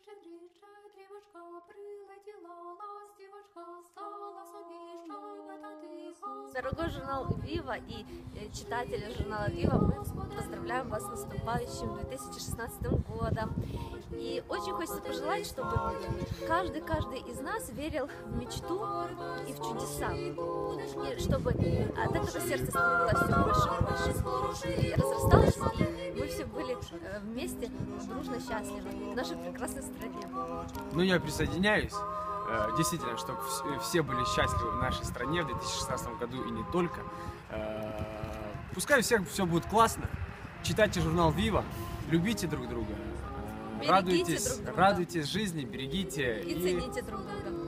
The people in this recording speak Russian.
щедрі, щедрівочка, прилетіла ластівочка, стала собі щебетати гос. Дорогой журнал Вива и э, читатели журнала Вива, мы поздравляем вас с наступающим 2016 годом. И очень хочется пожелать, чтобы каждый-каждый из нас верил в мечту и в чудеса. И чтобы от этого сердце становилось все больше и больше, и разрасталось, и мы все были э, вместе, дружно, счастливы в нашей прекрасной стране. Ну, я присоединяюсь. Э, действительно, чтобы все были счастливы в нашей стране в 2016 году и не только. Э, пускай у всех все будет классно. Читайте журнал Вива, любите друг друга, берегите радуйтесь, друг друга. радуйтесь жизни, берегите и, и... цените друг друга.